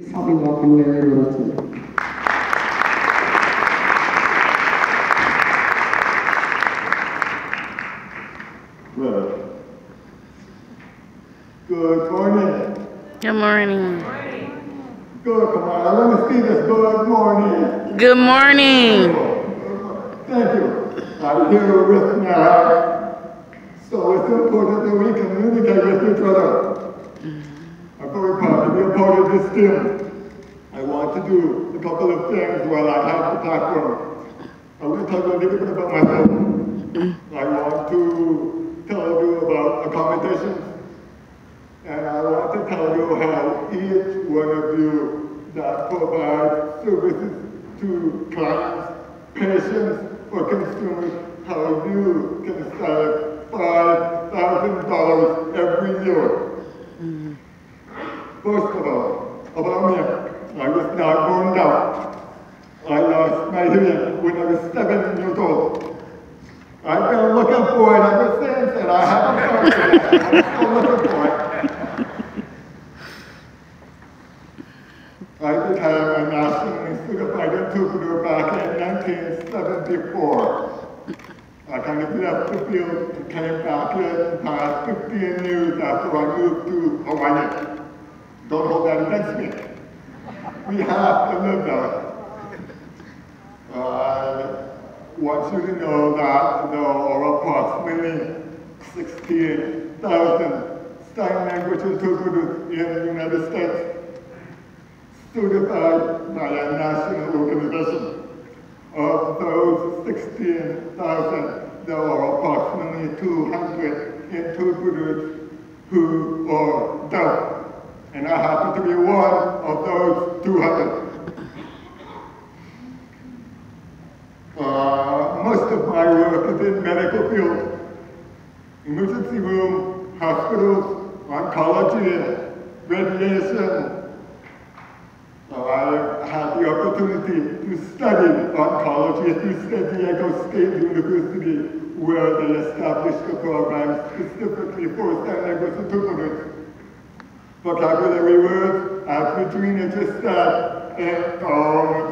I'll be welcome Larry Littleton. Good. Good morning. Good morning. Good, come on. I want to see this. Good morning. Good morning. Thank you. I'm here with Mara. So it's important that we communicate with each other. I'm very proud to be a part of this team. I want to do a couple of things while I have the platform. I want to talk a little bit about myself. I want to tell you about accommodations. And I want to tell you how each one of you that provides services to clients, patients, or consumers, how you can save $5,000 every year. First of all, about me, I was not born deaf. I lost my hearing when I was seven years old. I've been looking for it ever since, and I haven't found it. I'm still looking for it. I became a nationally certified interpreter back in 1974. I kind of left the field and came back in past 15 years after I moved to Hawaii. Don't hold that against me. We have to live there. I want you to know that there are approximately 16,000 sign language interpreters in the United States certified by a national organization. Of those 16,000, there are approximately 200 interpreters who are deaf. And I happen to be one of those 200. Uh, most of my work is in medical field, emergency room, hospitals, oncology, radiation. Uh, I had the opportunity to study oncology through San Diego State University, where they established a program specifically for sign language interpreters. Vocabulary words, as Katrina just said, and oh,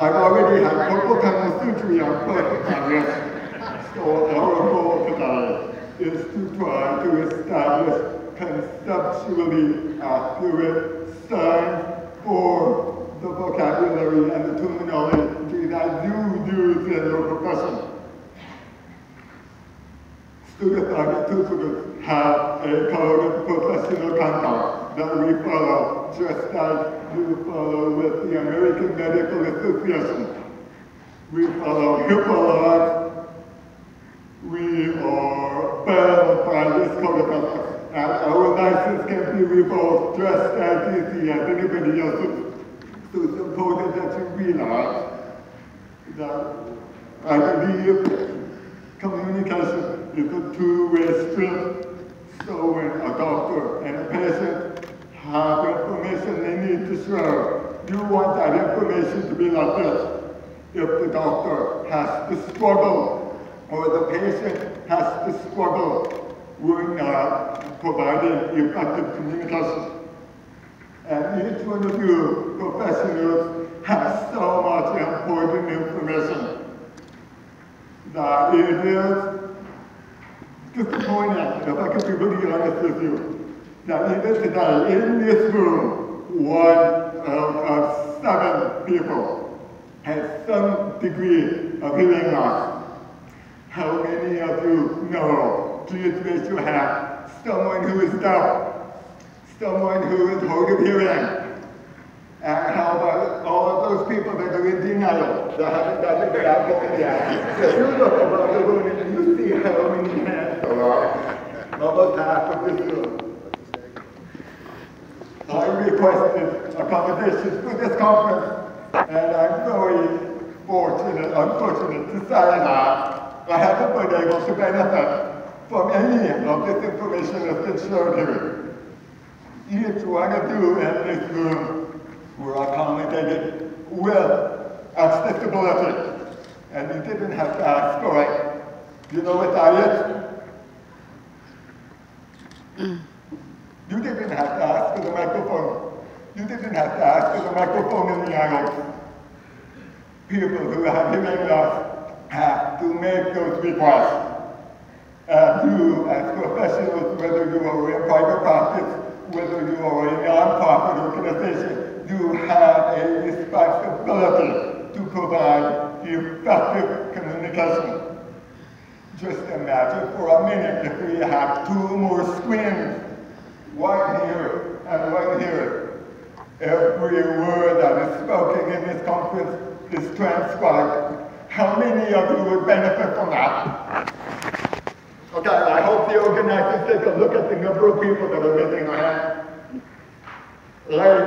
I've already had carpal tunnel surgery on both areas. So our goal today is to try to establish conceptually accurate signs for the vocabulary and the terminology that you use in your profession. Certified interpreters have a code of professional conduct that we follow, just as you follow with the American Medical Association. We follow HIPAA laws. We are bound by this code of. And our license can be revoked just as easy as anybody else's. So important that you realize that I believe communication is a two-way street. So when a doctor and a patient have information they need to share, you want that information to be like this. If the doctor has to struggle or the patient has to struggle, we're not providing effective communication. And each one of you professionals has so much important information that it is disappointing, if I can be really honest with you, that even today, in this room, one of, of seven people has some degree of hearing loss. How many of you know, please raise your hand, someone who is deaf, someone who is hard of hearing, and how about all of those people that are in denial, that haven't gotten the apple yet? So you look around the room and you see how many hands are. Almost half of this room. I requested accommodations for this conference, and I'm very fortunate, unfortunate to say that I haven't been able to benefit from any of this information that's been shared here. Each one of you in this room were accommodated with accessibility, and you didn't have to ask for it. You know what that is? You didn't have to ask for the microphone. You didn't have to ask for the microphone in the aisle. People who have hearing loss have to make those requests. And you, as professionals, whether you are in private practice, whether you are a non-profit organization, you have a responsibility to provide effective communication. Just imagine for a minute if we have two more screens, one here and one here. Every word that is spoken in this conference is transcribed. How many of you would benefit from that? Okay, I hope the organizers take a look at the number of people that are raising their hand. I,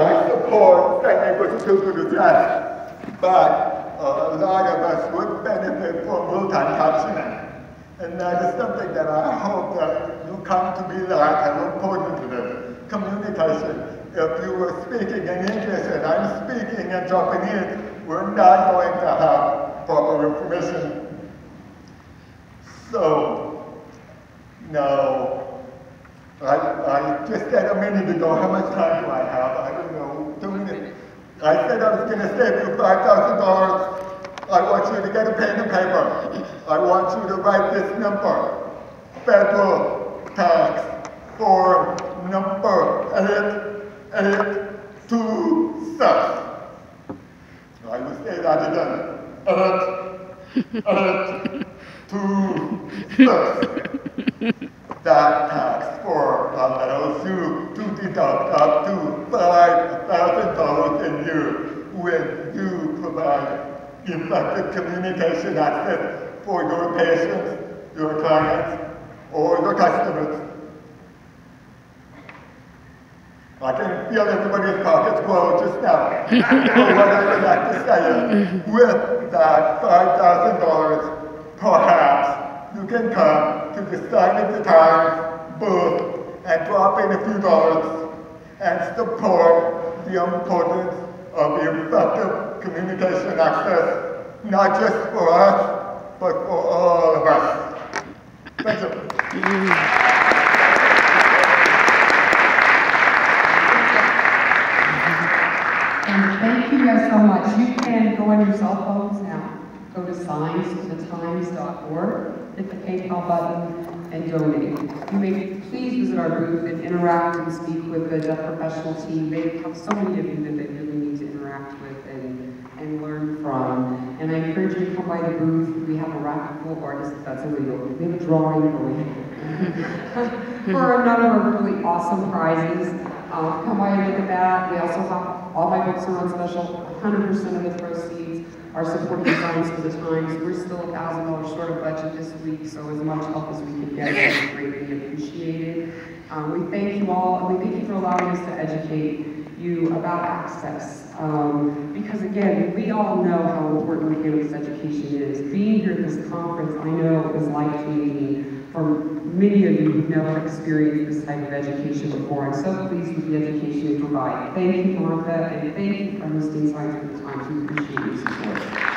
I support sending those children to death, but a lot of us would benefit from multiculturalism. And that is something that I hope that you come to be like look forward to this. Communication. If you were speaking in English and I'm speaking in Japanese, we're not going to have proper information so, now, I, I just said a minute ago, how much time do I have? I don't know, two minutes. I said I was gonna save you five thousand dollars. I want you to get a pen and paper. I want you to write this number. Federal tax form number eight, eight, two, six. I will say that again. Eight, eight, two, six. That tax for allows you to deduct up to five thousand dollars a year when you provide effective communication access for your patients, your clients, or your customers. I can feel everybody's pockets grow just now. so what I would like to say is, with that five thousand dollars, perhaps you can come to the sign of the Times booth and drop in a few dollars and support the importance of effective communication access, not just for us, but for all of us. Thank you. And thank you guys so much. You can go on your cell phones now, go to signs.times.org, hit the PayPal button, and donate. You may please visit our booth and interact and speak with the deaf professional team. They have so many of you that they really need to interact with learn from. And I encourage you to come by the booth. We have a raffle full of artists, that's illegal. We have a drawing going for a number of really awesome prizes. Um, come by and look at that. We also have, all my books are on special. 100% of the proceeds are supporting Signs for the Times. We're still a thousand dollars short of budget this week, so as much help as we can get is greatly appreciated. Um, we thank you all, and we thank you for allowing us to educate you about access. Um, because again, we all know how important campus education is. Being here at this conference, I know is life-changing for many of you who've never experienced this type of education before. I'm so pleased with the education you provide. Thank you, Martha, and thank you for hosting Signs for the Times. We appreciate your support.